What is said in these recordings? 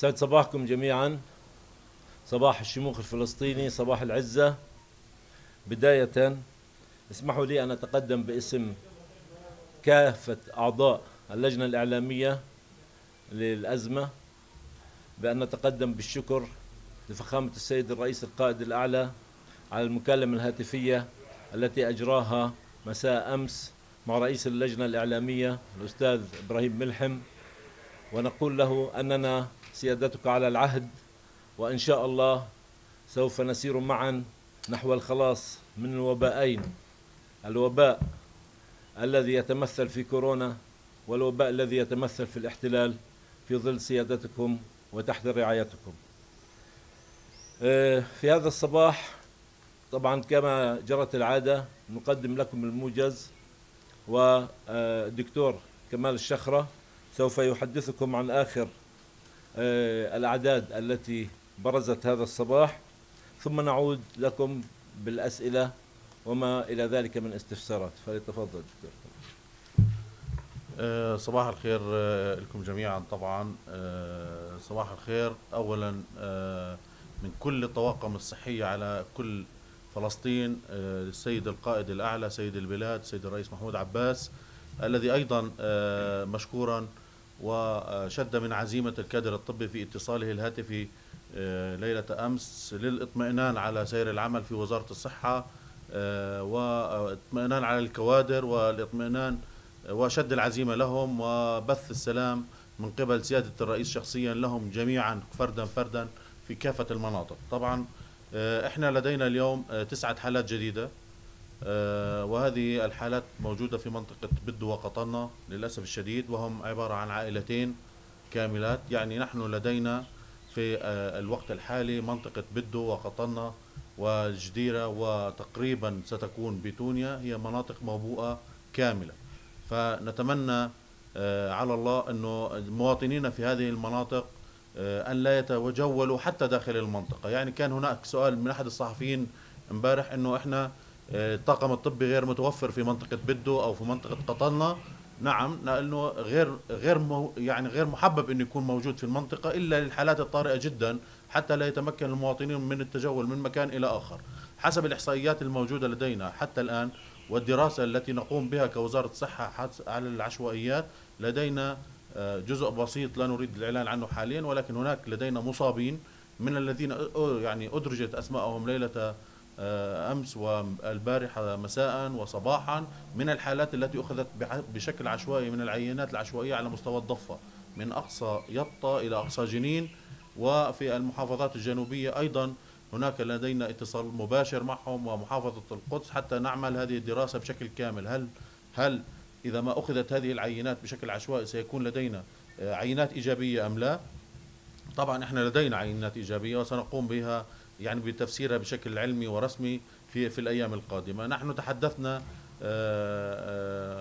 سعد صباحكم جميعا. صباح الشموخ الفلسطيني صباح العزة. بداية اسمحوا لي أن أتقدم باسم كافة أعضاء اللجنة الإعلامية للأزمة. بأن نتقدم بالشكر لفخامة السيد الرئيس القائد الأعلى على المكالمة الهاتفية التي أجراها مساء أمس مع رئيس اللجنة الإعلامية الأستاذ إبراهيم ملحم. ونقول له أننا سيادتك على العهد وإن شاء الله سوف نسير معا نحو الخلاص من الوبائين. الوباء الذي يتمثل في كورونا والوباء الذي يتمثل في الاحتلال في ظل سيادتكم وتحت رعايتكم. آه، في هذا الصباح طبعا كما جرت العادة نقدم لكم الموجز والدكتور كمال الشخرة سوف يحدثكم عن آخر آه، الأعداد التي برزت هذا الصباح. ثم نعود لكم بالأسئلة وما إلى ذلك من استفسارات. فليتفضل دكتور. آه، صباح الخير آه، لكم جميعا طبعا. صباح الخير. اولا من كل الطواقم الصحية على كل فلسطين السيد القائد الأعلى سيد البلاد سيد الرئيس محمود عباس الذي أيضا مشكورا وشد من عزيمة الكادر الطبي في اتصاله الهاتفي آه، ليلة أمس للإطمئنان على سير العمل في وزارة الصحة آه، واطمئنان على الكوادر والاطمئنان وشد العزيمة لهم وبث السلام من قبل سيادة الرئيس شخصيا لهم جميعا فردا فردا في كافة المناطق. طبعا آه، إحنا لدينا اليوم تسعة حالات جديدة. آه، وهذه الحالات موجودة في منطقة بدو وقطنة للأسف الشديد وهم عبارة عن عائلتين كاملات. يعني نحن لدينا في آه، الوقت الحالي منطقة بدو وقطنة والجديرة وتقريبا ستكون بتونيا. هي مناطق موبوءة كاملة. فنتمنى آه، على الله أنه المواطنين في هذه المناطق أن لا يتجولوا حتى داخل المنطقة. يعني كان هناك سؤال من أحد الصحفيين امبارح أنه إحنا الطاقم الطبي غير متوفر في منطقة بدو أو في منطقة قطنة. نعم لأنه غير غير مو يعني غير محبب إنه يكون موجود في المنطقة إلا للحالات الطارئة جدا حتى لا يتمكن المواطنين من التجول من مكان إلى آخر. حسب الإحصائيات الموجودة لدينا حتى الآن والدراسة التي نقوم بها كوزارة صحة على العشوائيات لدينا آه، جزء بسيط لا نريد الإعلان عنه حاليا ولكن هناك لدينا مصابين من الذين يعني أدرجت أسماءهم ليلة آه، أمس والبارحة مساء وصباحا من الحالات التي أخذت بشكل عشوائي من العينات العشوائية على مستوى الضفة من أقصى يطا إلى أقصى جنين. وفي المحافظات الجنوبية أيضا هناك لدينا اتصال مباشر معهم ومحافظة القدس حتى نعمل هذه الدراسة بشكل كامل. هل هل إذا ما أخذت هذه العينات بشكل عشوائي سيكون لدينا آه، عينات إيجابية أم لا؟ طبعا إحنا لدينا عينات إيجابية وسنقوم بها يعني بتفسيرها بشكل علمي ورسمي في في الأيام القادمة. نحن تحدثنا آه،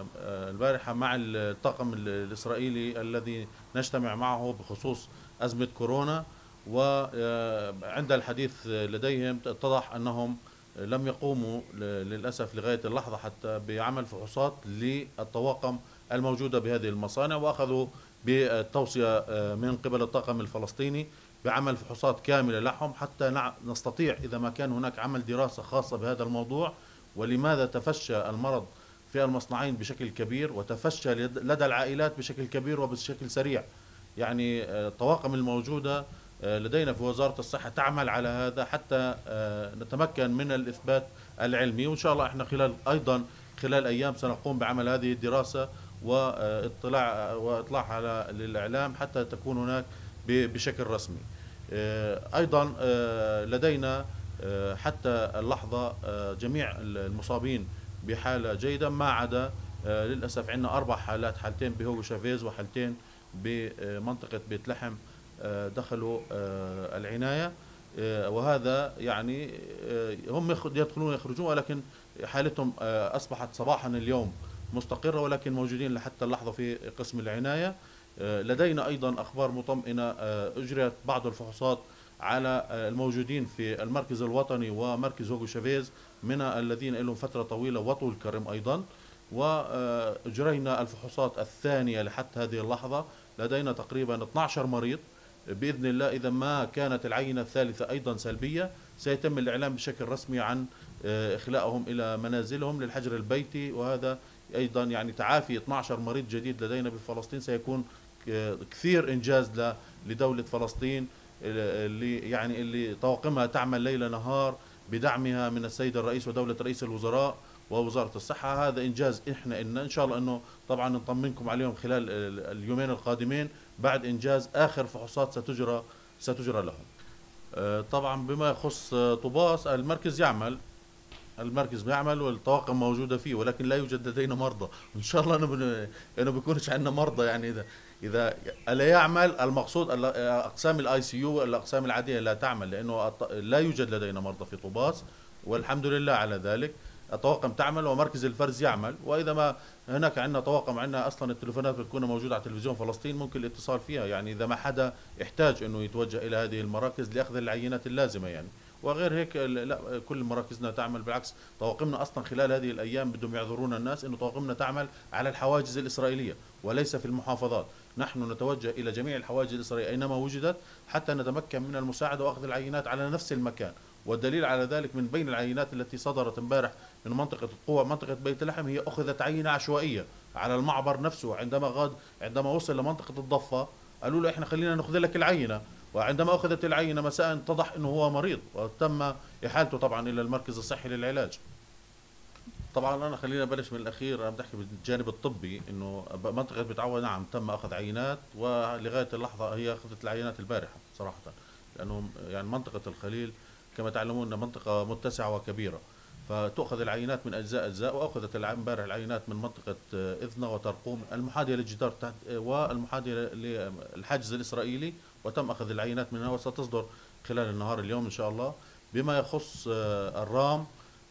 آه، آه، البارحة مع الطاقم الإسرائيلي الذي نجتمع معه بخصوص أزمة كورونا وعند الحديث لديهم اتضح أنهم لم يقوموا للأسف لغاية اللحظة حتى بعمل فحوصات للطواقم الموجودة بهذه المصانع وأخذوا بالتوصية من قبل الطاقم الفلسطيني بعمل فحوصات كاملة لهم حتى نستطيع إذا ما كان هناك عمل دراسة خاصة بهذا الموضوع. ولماذا تفشى المرض في المصنعين بشكل كبير وتفشى لدى العائلات بشكل كبير وبشكل سريع؟ يعني آه، الطواقم الموجودة آه، لدينا في وزارة الصحة تعمل على هذا حتى آه، نتمكن من الإثبات العلمي. وإن شاء الله إحنا خلال أيضا خلال أيام سنقوم بعمل هذه الدراسة وإطلاع على للإعلام حتى تكون هناك بشكل رسمي. آه، أيضا آه، لدينا آه، حتى اللحظة جميع المصابين بحالة جيدة. ما عدا للأسف عندنا أربع حالات حالتين بهوغو شافيز وحالتين بمنطقة بيت لحم دخلوا العناية. وهذا يعني هم يدخلون يخرجون ولكن حالتهم أصبحت صباحا اليوم مستقرة ولكن موجودين لحتى اللحظة في قسم العناية. آه، لدينا أيضا أخبار مطمئنة آه، أجريت بعض الفحوصات على آه، الموجودين في المركز الوطني ومركز هوغو شافيز من الذين لهم فترة طويلة وطول كرم أيضا. وأجرينا الفحوصات الثانية لحتى هذه اللحظة. لدينا تقريبا 12 مريض. بإذن الله إذا ما كانت العينة الثالثة أيضا سلبية سيتم الاعلان بشكل رسمي عن آه، اخلاءهم إلى منازلهم للحجر البيتي. وهذا أيضا يعني تعافي 12 مريض جديد لدينا بفلسطين سيكون كثير إنجاز لدولة فلسطين اللي يعني اللي طواقمها تعمل ليل نهار بدعمها من السيد الرئيس ودولة رئيس الوزراء ووزارة الصحة. هذا إنجاز إحنا إن, إن شاء الله إنه طبعا نطمنكم عليهم خلال ال- اليومين القادمين. بعد إنجاز آخر فحوصات ستجرى ستجرى لهم. آه، طبعا بما يخص طوباس المركز يعمل المركز بيعمل والطواقم موجودة فيه ولكن لا يوجد لدينا مرضى. إن شاء الله انه بن... إنه بيكونش عندنا مرضى يعني. اذا إذا ألا يعمل المقصود ال- أقسام ال ICU الاقسام العادية لا تعمل لأنه لا يوجد لدينا مرضى في طوباس والحمد لله على ذلك. الطواقم تعمل ومركز الفرز يعمل. وإذا ما هناك عندنا طواقم عندنا أصلا التليفونات بتكون موجودة على تلفزيون فلسطين ممكن الاتصال فيها. يعني إذا ما حدا احتاج إنه يتوجه إلى هذه المراكز لأخذ العينات اللازمة يعني. وغير هيك لا كل مراكزنا تعمل بالعكس. طواقمنا أصلا خلال هذه الأيام بدهم يعذرونا الناس إنه طواقمنا تعمل على الحواجز الإسرائيلية وليس في المحافظات. نحن نتوجه إلى جميع الحواجز الإسرائيلية أينما وجدت حتى نتمكن من المساعدة وأخذ العينات على نفس المكان. والدليل على ذلك من بين العينات التي صدرت امبارح من منطقة القوة منطقة بيت لحم هي أخذت عينه عشوائية على المعبر نفسه. عندما غاد عندما وصل لمنطقة الضفة قالوا له إحنا خلينا ناخذ لك العينة. وعندما أخذت العينه مساء اتضح إنه هو مريض وتم إحالته طبعا إلى المركز الصحي للعلاج. طبعا أنا خلينا بلش من الأخير أنا بدي أحكي بالجانب الطبي إنه ب- منطقة بتعوى نعم تم أخذ عينات ولغاية اللحظة هي أخذت العينات البارحة صراحة لأنه يعني منطقة الخليل كما تعلمون منطقة متسعة وكبيرة. فتؤخذ العينات من أجزاء أجزاء وأخذت امبارح العينات من منطقة إذنة وترقوم المحاذيه للجدار تحت والمحاذيه للحاجز الإسرائيلي وتم أخذ العينات منها وستصدر خلال النهار اليوم إن شاء الله. بما يخص آه، الرام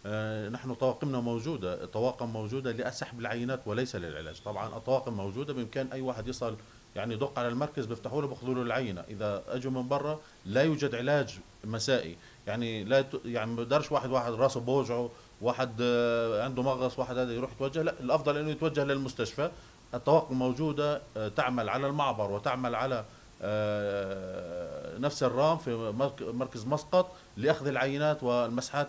آه، نحن طواقمنا موجودة طواقم موجودة لسحب العينات وليس للعلاج. طبعا الطواقم موجودة بإمكان أي واحد يصل يعني يدق على المركز بيفتحوا له بيأخذوا له العينة. إذا أجوا من برا لا يوجد علاج مسائي. يعني لا. يعني ما واحد واحد راسه بوجعه واحد آه، عنده مغص واحد هذا يروح يتوجه. لا الأفضل إنه يتوجه للمستشفى. الطواقم موجودة آه، تعمل على المعبر وتعمل على نفس الرام في مرك- مركز مسقط لأخذ العينات والمسحات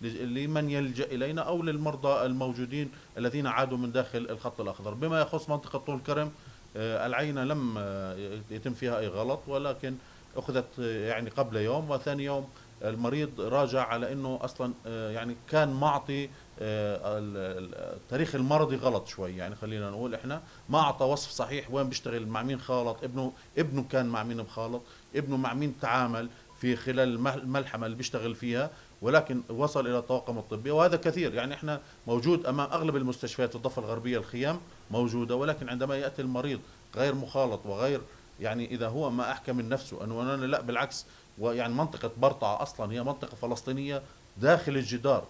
لمن يلجأ إلينا أو للمرضى الموجودين الذين عادوا من داخل الخط الأخضر. بما يخص منطقة طول كرم آه، العينة لم آه، يتم فيها أي غلط ولكن أخذت آه، يعني قبل يوم وثاني يوم المريض راجع على إنه أصلا آه، يعني كان معطي آه، ال- ال- التاريخ المرضي غلط شوي. يعني خلينا نقول إحنا ما أعطى وصف صحيح وين بيشتغل مع مين خالط ابنه ابنه كان مع مين مخالط ابنه مع مين تعامل في خلال الملحمة اللي بيشتغل فيها ولكن وصل إلى الطواقم الطبيه وهذا كثير. يعني إحنا موجود أمام أغلب المستشفيات في الضفة الغربية الخيام موجودة ولكن عندما يأتي المريض غير مخالط وغير يعني إذا هو ما احكى من نفسه أنه أنا لا بالعكس ويعني منطقة برطعه أصلا هي منطقة فلسطينية داخل الجدار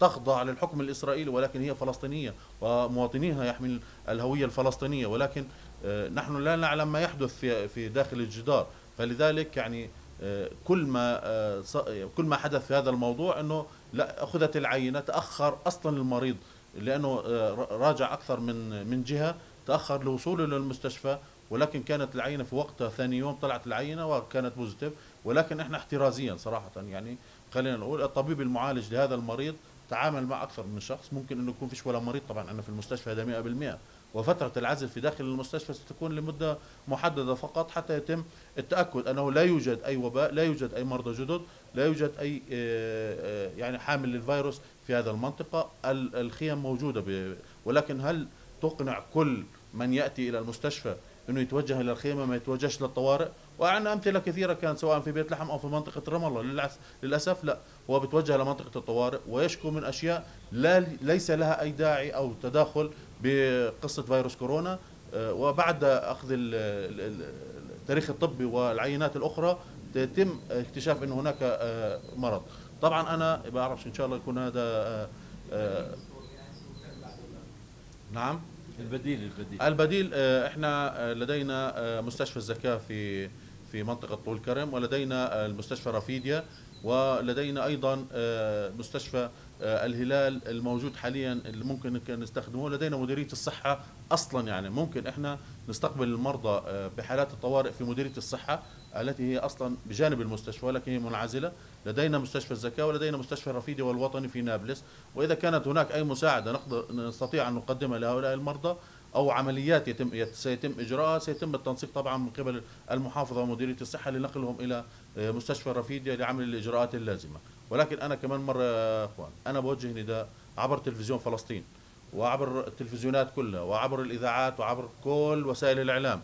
تخضع للحكم الإسرائيلي ولكن هي فلسطينية ومواطنيها يحمل الهوية الفلسطينية ولكن آه، نحن لا نعلم ما يحدث في في داخل الجدار. فلذلك يعني آه، كل ما آه، كل ما حدث في هذا الموضوع إنه لا أخذت العينة تأخر أصلا المريض لأنه راجع أكثر من من جهة تأخر لوصوله للمستشفى ولكن كانت العينة في وقتها ثاني يوم طلعت العينة وكانت بوزيتيف ولكن إحنا احترازيا صراحة. يعني خلينا نقول الطبيب المعالج لهذا المريض تعامل مع أكثر من شخص. ممكن إنه يكون فيش ولا مريض طبعا أنا في المستشفى هذا 100% وفترة العزل في داخل المستشفى ستكون لمدة محددة فقط حتى يتم التأكد أنه لا يوجد أي وباء لا يوجد أي مرضى جدد لا يوجد أي آه، آه، يعني حامل للفيروس في هذا المنطقة. ال- الخيم موجودة ولكن هل تقنع كل من يأتي إلى المستشفى إنه يتوجه إلى الخيمة؟ ما يتوجهش للطوارئ؟ وعندنا أمثلة كثيرة كانت سواء في بيت لحم أو في منطقة رام الله للأسف لا. هو بيتوجه لمنطقه الطوارئ ويشكو من أشياء لا ليس لها أي داعي أو تداخل بقصة فيروس كورونا. آه، وبعد أخذ ال- ال- ال- التاريخ الطبي والعينات الأخرى يتم اكتشاف انه هناك آه، مرض. طبعا أنا بعرفش إن شاء الله يكون هذا آه، نعم. البديل البديل. البديل إحنا لدينا مستشفى الزكاة في في منطقة طول كرم ولدينا المستشفى رافيديا ولدينا أيضا آه، مستشفى آه، الهلال الموجود حاليا اللي ممكن نستخدمه. لدينا مديرية الصحة أصلا يعني ممكن إحنا نستقبل المرضى آه، بحالات الطوارئ في مديرية الصحة التي هي أصلا بجانب المستشفى ولكن هي منعزلة. لدينا مستشفى الزكاة ولدينا مستشفى الرفيدي والوطني في نابلس. وإذا كانت هناك أي مساعدة نقدر نستطيع أن نقدمها لهؤلاء المرضى أو عمليات يتم يت- سيتم اجراءها سيتم التنسيق طبعا من قبل المحافظة ومديرية الصحة لنقلهم إلى آه، مستشفى الرفيدي لعمل الإجراءات اللازمة. ولكن أنا كمان مرة يا أخوان أنا بوجه نداء عبر تلفزيون فلسطين وعبر التلفزيونات كلها وعبر الإذاعات وعبر كل وسائل الإعلام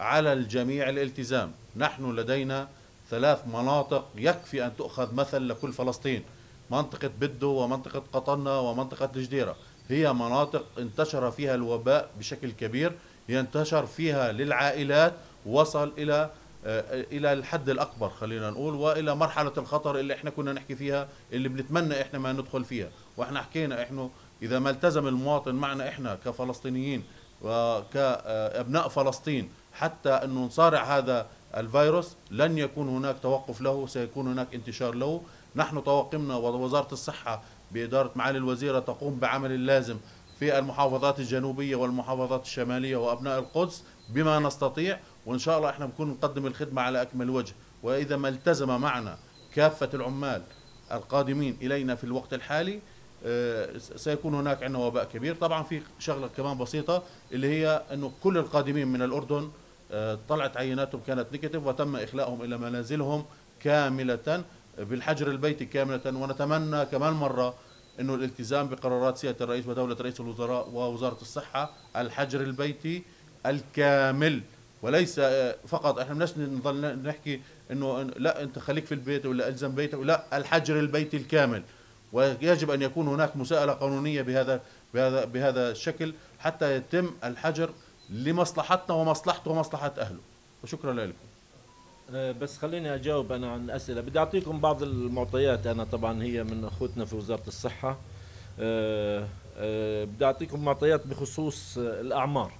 على الجميع الالتزام. نحن لدينا ثلاث مناطق يكفي أن تؤخذ مثل لكل فلسطين منطقة بدو ومنطقة قطنة ومنطقة الجديره هي مناطق انتشر فيها الوباء بشكل كبير ينتشر فيها للعائلات وصل إلى آه، إلى الحد الأكبر خلينا نقول وإلى مرحلة الخطر اللي إحنا كنا نحكي فيها اللي بنتمنى إحنا ما ندخل فيها. وإحنا حكينا إحنا إذا ما التزم المواطن معنا إحنا كفلسطينيين وكأبناء فلسطين حتى انه نصارع هذا الفيروس لن يكون هناك توقف له سيكون هناك انتشار له. نحن طواقمنا ووزارة الصحة بإدارة معالي الوزيرة تقوم بعمل اللازم في المحافظات الجنوبية والمحافظات الشمالية وأبناء القدس بما نستطيع وإن شاء الله إحنا بنكون نقدم الخدمة على أكمل وجه. وإذا ما التزم معنا كافة العمال القادمين إلينا في الوقت الحالي آه، سيكون هناك عندنا وباء كبير. طبعا في شغلة كمان بسيطة اللي هي إنه كل القادمين من الأردن آه، طلعت عيناتهم كانت نيجاتيف وتم اخلاءهم إلى منازلهم كاملة. بالحجر البيتي كاملة ونتمنى كمان مرة إنه الالتزام بقرارات سيادة الرئيس ودولة رئيس الوزراء ووزارة الصحة الحجر البيتي الكامل. وليس آه، فقط إحنا بدناش نضل نحكي إنه لا أنت خليك في البيت ولا ألزم بيتك لا الحجر البيتي الكامل. ويجب أن يكون هناك مساءلة قانونية بهذا بهذا بهذا الشكل حتى يتم الحجر لمصلحتنا ومصلحته ومصلحة أهله. وشكرا لكم بس خليني أجاوب أنا عن اسئله بدي أعطيكم بعض المعطيات. أنا طبعا هي من أخوتنا في وزارة الصحة. آه، آه، بدي أعطيكم معطيات بخصوص آه، الأعمار.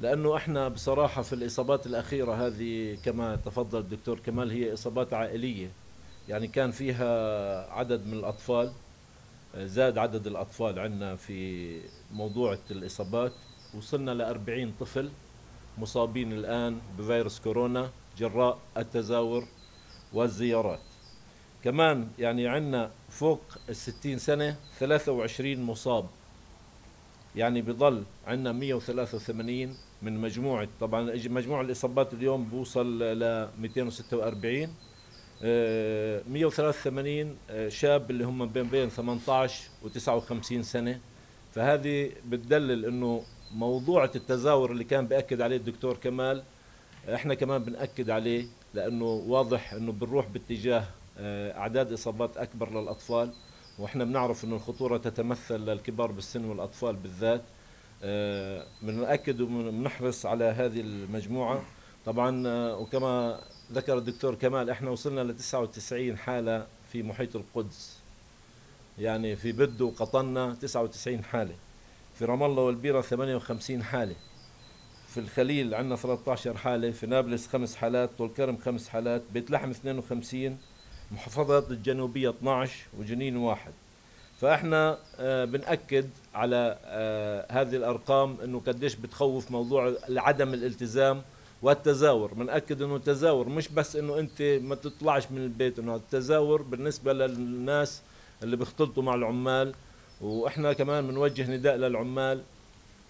لأنه إحنا بصراحة في الإصابات الأخيرة هذه كما تفضل الدكتور كمال هي إصابات عائلية. يعني كان فيها عدد من الأطفال آه، زاد عدد الأطفال عندنا في موضوع الإصابات. وصلنا ل 40 طفل مصابين الآن بفيروس كورونا. جراء التزاور والزيارات. كمان يعني عندنا فوق الستين سنة 23 مصاب. يعني بضل عندنا 183 من مجموعة. طبعا مجموع الإصابات اليوم بوصل ل 246 آه، 183 آه، شاب اللي هم بين بين 18 و 59 سنة. فهذه بتدلل إنه موضوع التزاور اللي كان بأكد عليه الدكتور كمال إحنا كمان بنأكد عليه لأنه واضح إنه بنروح باتجاه آه، أعداد إصابات أكبر للأطفال وإحنا بنعرف إنه الخطورة تتمثل للكبار بالسن والأطفال بالذات آه، بنأكد وبنحرص على هذه المجموعة. طبعا آه، وكما ذكر الدكتور كمال إحنا وصلنا ل 99 حالة في محيط القدس. يعني في بدو وقطنا 99 حالة. في رام الله والبيرة 58 حالة. في الخليل عندنا 13 حالة في نابلس خمس حالات طول كرم خمس حالات بيت لحم 52 محافظات الجنوبية 12 وجنين واحد. فإحنا آه، بنأكد على آه، هذه الأرقام إنه قديش بتخوف موضوع عدم الالتزام والتزاور. بنأكد إنه التزاور مش بس إنه أنت ما تطلعش من البيت إنه التزاور بالنسبة للناس اللي بيختلطوا مع العمال. وإحنا كمان بنوجه نداء للعمال.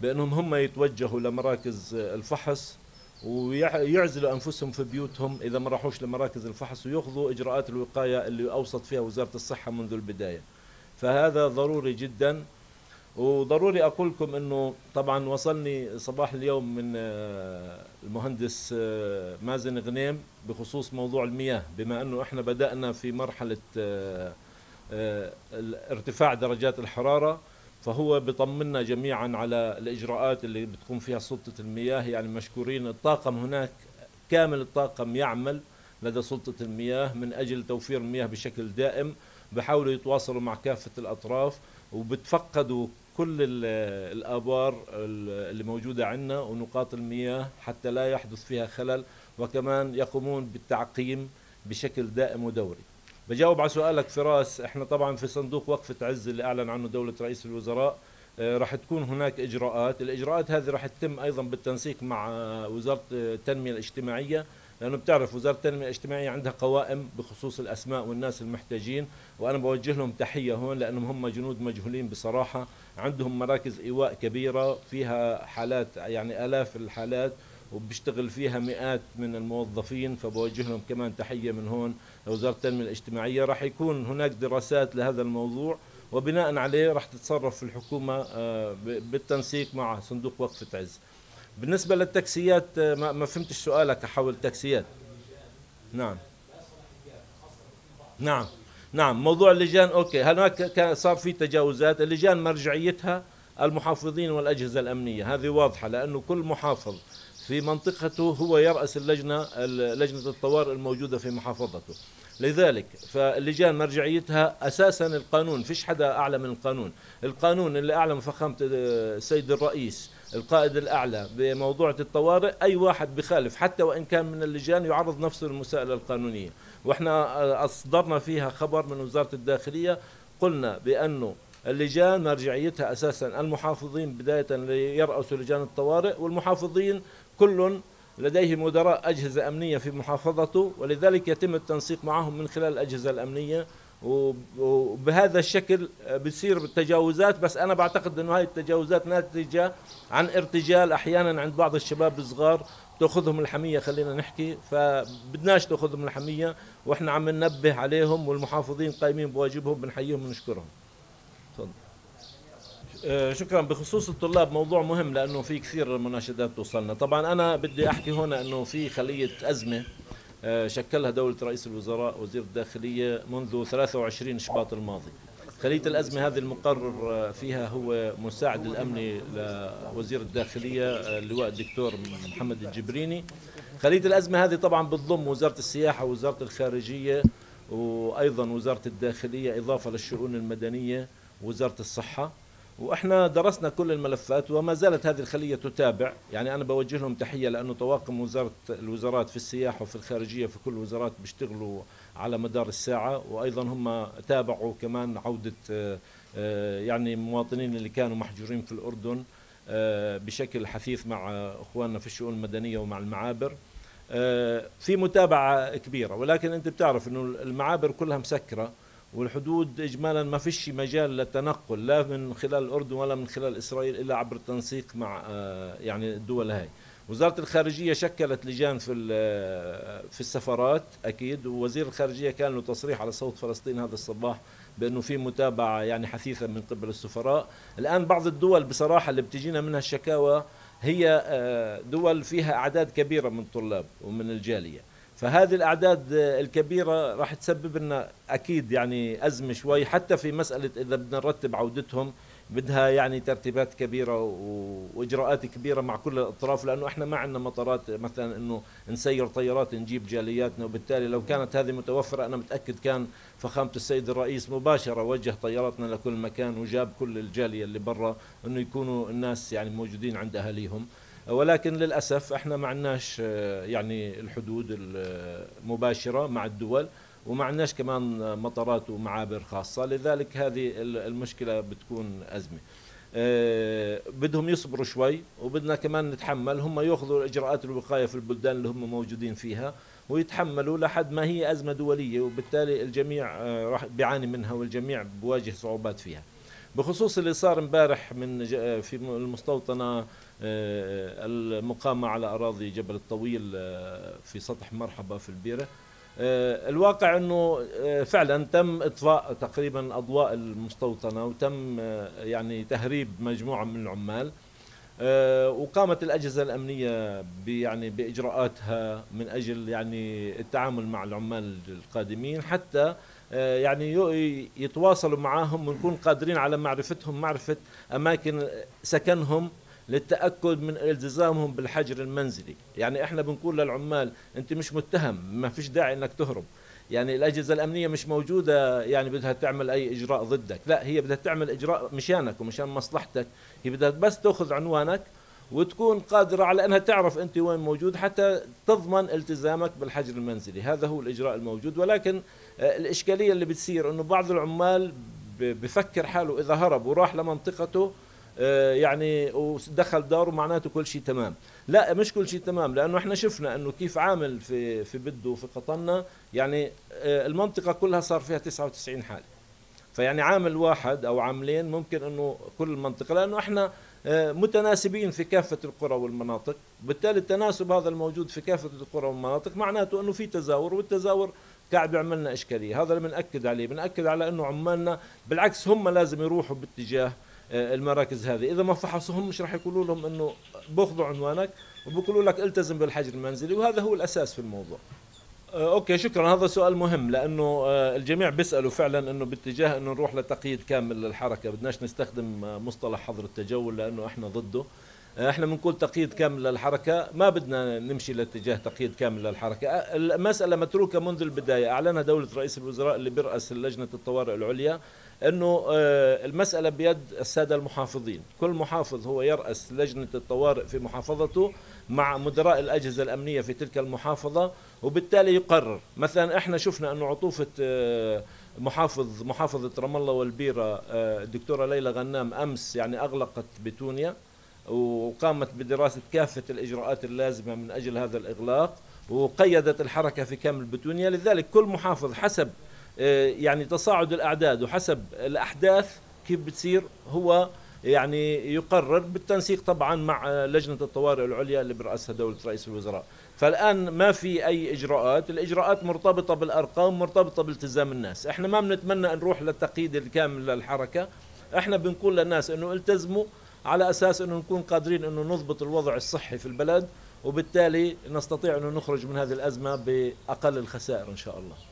بأنهم هم يتوجهوا لمراكز الفحص ويعزلوا أنفسهم في بيوتهم إذا ما راحوش لمراكز الفحص ويأخذوا إجراءات الوقاية اللي أوصت فيها وزارة الصحة منذ البداية. فهذا ضروري جدا وضروري أقول لكم إنه طبعا وصلني صباح اليوم من آه، المهندس آه، مازن غنيم بخصوص موضوع المياه بما إنه إحنا بدأنا في مرحلة آه، ارتفاع درجات الحرارة فهو بيطمنا جميعا على الإجراءات اللي بتقوم فيها سلطة المياه. يعني مشكورين الطاقم هناك كامل الطاقم يعمل لدى سلطة المياه من أجل توفير المياه بشكل دائم. بحاولوا يتواصلوا مع كافة الأطراف وبتفقدوا كل ال- الآبار ال- اللي موجودة عندنا ونقاط المياه حتى لا يحدث فيها خلل وكمان يقومون بالتعقيم بشكل دائم ودوري. بجاوب على سؤالك فراس إحنا طبعا في صندوق وقفة عز اللي أعلن عنه دولة رئيس الوزراء آه، راح تكون هناك إجراءات. الإجراءات هذه راح تتم أيضا بالتنسيق مع آه، وزارة التنمية الاجتماعية لأنه بتعرف وزارة التنمية الاجتماعية عندها قوائم بخصوص الأسماء والناس المحتاجين وأنا بوجه لهم تحية هون لأنهم هم جنود مجهولين بصراحة. عندهم مراكز إيواء كبيرة فيها حالات يعني آلاف الحالات وبيشتغل فيها مئات من الموظفين فبوجه لهم كمان تحية من هون. لوزاره التنمية الاجتماعية راح يكون هناك دراسات لهذا الموضوع وبناء عليه راح تتصرف الحكومة آه، بالتنسيق مع صندوق وقفه عز. بالنسبة للتاكسيات آه، ما, فهمتش سؤالك حول التاكسيات. نعم. نعم. نعم موضوع اللجان أوكي. هناك صار في تجاوزات اللجان مرجعيتها المحافظين والأجهزة الأمنية. هذه واضحة لأنه كل محافظ في منطقته هو يرأس اللجنة لجنة الطوارئ الموجودة في محافظته. لذلك فاللجان مرجعيتها أساسا القانون فيش حدا أعلى من القانون. القانون اللي أعلى من فخامة آه، السيد الرئيس القائد الأعلى بموضوع الطوارئ أي واحد بخالف حتى وإن كان من اللجان يعرض نفسه للمساءلة القانونية. وإحنا أصدرنا فيها خبر من وزارة الداخلية قلنا بأنه اللجان مرجعيتها أساسا. المحافظين بداية ليرأسوا لجان الطوارئ والمحافظين كل لديه مدراء أجهزة أمنية في محافظته ولذلك يتم التنسيق معهم من خلال الأجهزة الأمنية. وبهذا الشكل بتصير التجاوزات بس أنا بعتقد إنه هاي التجاوزات ناتجة عن ارتجال أحيانا عند بعض الشباب الصغار. تأخذهم الحمية خلينا نحكي. فبدناش تأخذهم الحمية وإحنا عم ننبه عليهم والمحافظين قايمين بواجبهم بنحييهم ونشكرهم. شكرا. بخصوص الطلاب موضوع مهم لأنه في كثير مناشدات توصلنا. طبعا أنا بدي أحكي هنا إنه في خلية أزمة آه، شكلها دولة رئيس الوزراء وزير الداخلية منذ 23 شباط الماضي. خلية الأزمة هذه المقرر آه، فيها هو مساعد الأمني لوزير الداخلية آه، اللواء الدكتور محمد الجبريني. خلية الأزمة هذه طبعا بتضم وزارة السياحة ووزارة الخارجية وأيضا وزارة الداخلية إضافة للشؤون المدنية ووزارة الصحة. وإحنا درسنا كل الملفات وما زالت هذه الخلية تتابع. يعني أنا بوجه لهم تحية لأنه طواقم وزارة الوزارات في السياحة وفي الخارجية في كل الوزارات بيشتغلوا على مدار الساعة وأيضا هم تابعوا كمان عودة آه، آه، يعني مواطنين اللي كانوا محجورين في الأردن آه، بشكل حثيث مع إخواننا في الشؤون المدنية ومع المعابر. في متابعة كبيرة ولكن أنت بتعرف إنه المعابر كلها مسكرة. والحدود اجمالا ما فيش مجال للتنقل لا من خلال الأردن ولا من خلال إسرائيل إلا عبر التنسيق مع آه، يعني الدول هاي. وزارة الخارجية شكلت لجان في آه، في السفارات أكيد. ووزير الخارجية كان له تصريح على صوت فلسطين هذا الصباح بأنه في متابعة يعني حثيثة من قبل السفراء. الآن بعض الدول بصراحة اللي بتجينا منها الشكاوى هي آه، دول فيها أعداد كبيرة من الطلاب ومن الجالية. فهذه الأعداد الكبيرة راح تسبب لنا أكيد يعني أزمة شوي حتى في مسألة إذا بدنا نرتب عودتهم بدها يعني ترتيبات كبيرة وإجراءات كبيرة مع كل الأطراف لأنه إحنا ما عندنا مطارات مثلا إنه نسير طيارات نجيب جالياتنا وبالتالي لو كانت هذه متوفرة أنا متأكد كان فخامة السيد الرئيس مباشرة وجه طياراتنا لكل مكان وجاب كل الجالية اللي برا إنه يكونوا الناس يعني موجودين عند أهاليهم. ولكن للأسف إحنا ما عندناش آه، يعني الحدود المباشرة مع الدول وما عندناش كمان مطارات ومعابر خاصة لذلك هذه المشكلة بتكون أزمة. أه بدهم يصبروا شوي وبدنا كمان نتحمل. هم يأخذوا اجراءات الوقاية في البلدان اللي هم موجودين فيها ويتحملوا لحد ما هي أزمة دولية وبالتالي الجميع آه، راح بيعاني منها والجميع بواجه صعوبات فيها. بخصوص اللي صار امبارح من في المستوطنة آه، المقامة على أراضي جبل الطويل آه، في سطح مرحبا في البيرة. آه، الواقع أنه فعلا تم إطفاء تقريبا أضواء المستوطنة وتم يعني تهريب مجموعة من العمال. وقامت الأجهزة الأمنية يعني بإجراءاتها من أجل يعني التعامل مع العمال القادمين حتى يعني يتواصلوا معهم ونكون قادرين على معرفتهم معرفة أماكن سكنهم للتأكد من التزامهم بالحجر المنزلي. يعني إحنا بنقول للعمال أنت مش متهم ما فيش داعي إنك تهرب. يعني الأجهزة الأمنية مش موجودة يعني بدها تعمل أي إجراء ضدك. لا هي بدها تعمل إجراء مشانك ومشان مصلحتك. هي بدها بس تأخذ عنوانك وتكون قادرة على أنها تعرف أنت وين موجود حتى تضمن التزامك بالحجر المنزلي. هذا هو الإجراء الموجود. ولكن آه، الإشكالية اللي بتصير أنه بعض العمال بفكر حاله إذا هرب وراح لمنطقته يعني ودخل داره معناته كل شيء تمام. لا مش كل شيء تمام لأنه إحنا شفنا إنه كيف عامل في في بده وفي قطنا يعني آه، المنطقة كلها صار فيها 99 حالة. فيعني عامل واحد أو عاملين ممكن إنه كل المنطقة لأنه إحنا آه، متناسبين في كافة القرى والمناطق. بالتالي التناسب هذا الموجود في كافة القرى والمناطق معناته إنه في تزاور والتزاور قاعد بيعمل لنا إشكالية. هذا اللي بنأكد عليه. بنأكد على إنه عمالنا بالعكس هم لازم يروحوا باتجاه آه، المراكز هذه. إذا ما فحصوهم مش راح يقولوا لهم إنه باخذوا عنوانك وبيقولوا لك ألتزم بالحجر المنزلي وهذا هو الأساس في الموضوع. آه، أوكي شكرا. هذا سؤال مهم لأنه آه، الجميع بيسألوا فعلا إنه باتجاه إنه نروح لتقييد كامل للحركة. بدناش نستخدم مصطلح حظر التجول لأنه إحنا ضده. إحنا بنقول تقييد كامل للحركة. ما بدنا نمشي لاتجاه تقييد كامل للحركة. المسألة متروكة منذ البداية. أعلنها دولة رئيس الوزراء اللي بيرأس لجنة الطوارئ العليا. إنه آه، المسألة بيد السادة المحافظين. كل محافظ هو يرأس لجنة الطوارئ في محافظته مع مدراء الأجهزة الأمنية في تلك المحافظة وبالتالي يقرر. مثلا إحنا شفنا إنه عطوفة آه، محافظ محافظة رام الله والبيرة آه، الدكتورة ليلى غنام أمس يعني أغلقت بتونيا وقامت بدراسة كافة الإجراءات اللازمة من أجل هذا الإغلاق وقيدت الحركة في كامل بتونيا. لذلك كل محافظ حسب يعني تصاعد الأعداد وحسب الأحداث كيف بتصير هو يعني يقرر بالتنسيق طبعا مع لجنة الطوارئ العليا اللي برأسها دولة رئيس الوزراء. فالآن ما في أي إجراءات الإجراءات مرتبطة بالأرقام مرتبطة بالتزام الناس. إحنا ما بنتمنى نروح للتقييد الكامل للحركة. إحنا بنقول للناس إنه التزموا على أساس إنه نكون قادرين إنه نضبط الوضع الصحي في البلد وبالتالي نستطيع إنه نخرج من هذه الأزمة بأقل الخسائر إن شاء الله. آه،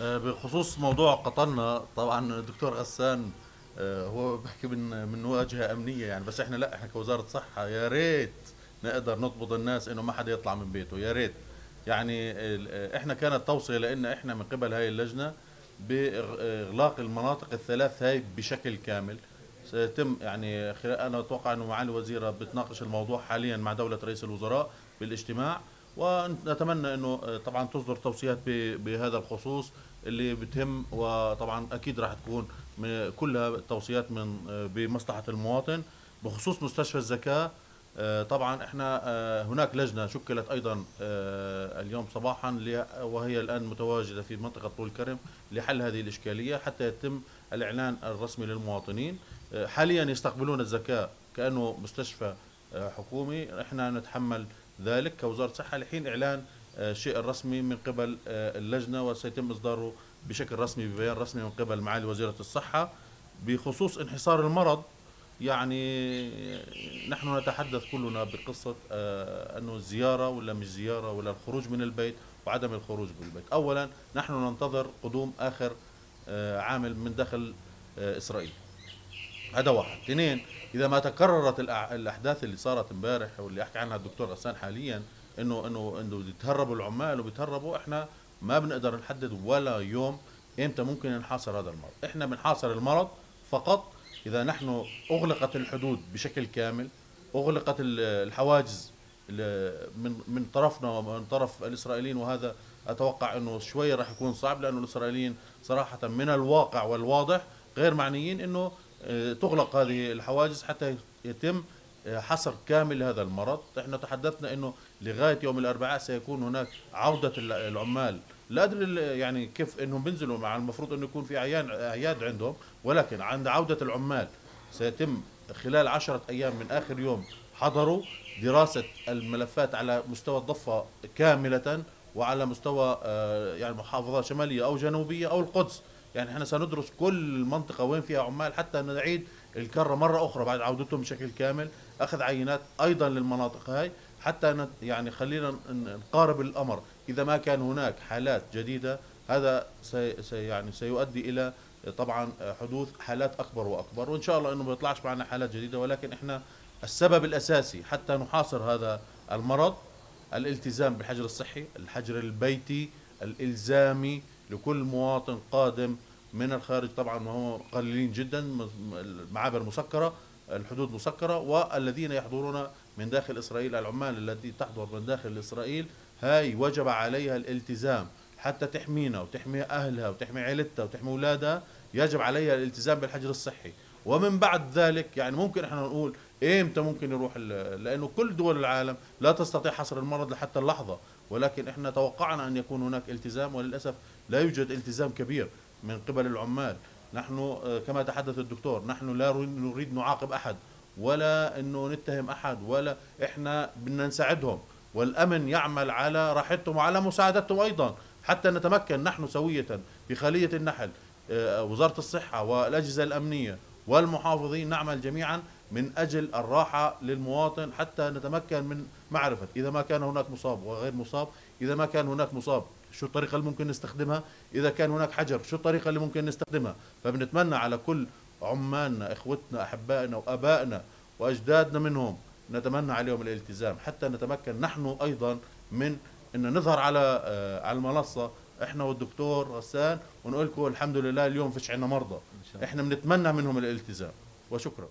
بخصوص موضوع قطرنا طبعا الدكتور غسان آه، هو بحكي من من واجهة أمنية يعني بس إحنا لا إحنا كوزارة صحة يا ريت نقدر نضبط الناس إنه ما حدا يطلع من بيته يا ريت. يعني آه، إحنا كانت توصية لنا إحنا من قبل هاي اللجنة بإغلاق المناطق الثلاث هاي بشكل كامل. سيتم يعني أنا أتوقع إنه معالي الوزيرة بتناقش الموضوع حاليا مع دولة رئيس الوزراء بالإجتماع. ونتمنى إنه طبعا تصدر توصيات بهذا الخصوص اللي بتهم وطبعا أكيد راح تكون كلها توصيات من بمصلحة المواطن بخصوص مستشفى الزكاة. طبعا إحنا هناك لجنة شكلت أيضا اليوم صباحا وهي الآن متواجدة في منطقة طول كرم لحل هذه الإشكالية حتى يتم الإعلان الرسمي للمواطنين. حاليا يستقبلون الزكاة كأنه مستشفى حكومي. إحنا نتحمل ذلك كوزارة صحه لحين إعلان الشيء الرسمي من قبل آه، اللجنة وسيتم إصداره بشكل رسمي ببيان رسمي من قبل معالي وزيرة الصحة بخصوص انحصار المرض. يعني نحن نتحدث كلنا بقصة آه، أنه الزيارة ولا مش زيارة ولا الخروج من البيت وعدم الخروج من البيت. أولا نحن ننتظر قدوم آخر آه، عامل من داخل إسرائيل. هذا واحد. اثنين إذا ما تكررت الأحداث اللي صارت امبارح واللي أحكي عنها الدكتور غسان حاليا إنه إنه إنه بيتهربوا العمال وبيتهربوا إحنا ما بنقدر نحدد ولا يوم إمتى ممكن نحاصر هذا المرض. إحنا بنحاصر المرض فقط إذا نحن أغلقت الحدود بشكل كامل أغلقت الحواجز من من طرفنا ومن طرف الإسرائيليين وهذا أتوقع إنه شوي راح يكون صعب لأنه الإسرائيليين صراحة من الواقع والواضح غير معنيين إنه تغلق هذه الحواجز حتى يتم حصر كامل لهذا المرض. إحنا تحدثنا إنه لغاية يوم الأربعاء سيكون هناك عودة العمال. لا أدري يعني كيف إنهم بينزلوا مع المفروض إنه يكون في أعيان أعياد عندهم ولكن عند عودة العمال سيتم خلال عشرة أيام من آخر يوم حضروا دراسة الملفات على مستوى الضفة كاملة وعلى مستوى آه، يعني محافظات شمالية أو جنوبية أو القدس. يعني إحنا سندرس كل منطقة وين فيها عمال حتى نعيد الكرة مرة أخرى بعد عودتهم بشكل كامل أخذ عينات أيضا للمناطق هاي حتى يعني خلينا نقارب الأمر. إذا ما كان هناك حالات جديدة هذا سي يعني سيؤدي إلى طبعا حدوث حالات أكبر وأكبر وإن شاء الله إنه ما يطلعش معنا حالات جديدة ولكن إحنا السبب الأساسي حتى نحاصر هذا المرض الالتزام بالحجر الصحي الحجر البيتي الإلزامي لكل مواطن قادم من الخارج طبعا وهو قليلين جدا المعابر مسكرة الحدود مسكرة والذين يحضرون من داخل إسرائيل العمال التي تحضر من داخل إسرائيل هاي وجب عليها الالتزام. حتى تحمينا وتحمي أهلها وتحمي عيلتها وتحمي أولادها يجب عليها الالتزام بالحجر الصحي. ومن بعد ذلك يعني ممكن إحنا نقول إمتى ممكن يروح لأنه كل دول العالم لا تستطيع حصر المرض لحتى اللحظة. ولكن إحنا توقعنا أن يكون هناك التزام وللأسف لا يوجد التزام كبير. من قبل العمال. نحن آه، كما تحدث الدكتور نحن لا نريد- نعاقب أحد ولا إنه نتهم أحد ولا إحنا بدنا نساعدهم. والأمن يعمل على راحتهم وعلى مساعدتهم أيضا. حتى نتمكن نحن سوية في خلية النحل آه، وزارة الصحة والأجهزة الأمنية والمحافظين نعمل جميعا من أجل الراحة للمواطن حتى نتمكن من معرفة. إذا ما كان هناك مصاب وغير مصاب إذا ما كان هناك مصاب شو الطريقة اللي ممكن نستخدمها؟ إذا كان هناك حجر شو الطريقة اللي ممكن نستخدمها؟ فبنتمنى على كل عمالنا إخوتنا أحبائنا وآبائنا وأجدادنا منهم نتمنى عليهم الالتزام حتى نتمكن نحن أيضا من إن نظهر على آه، على المنصة. إحنا والدكتور غسان ونقول لكم الحمد لله اليوم فيش عندنا مرضى. إحنا بنتمنى منهم الالتزام وشكرا.